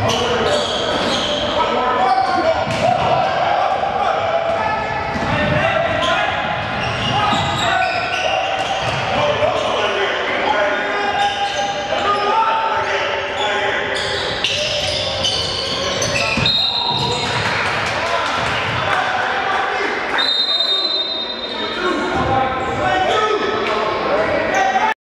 Over.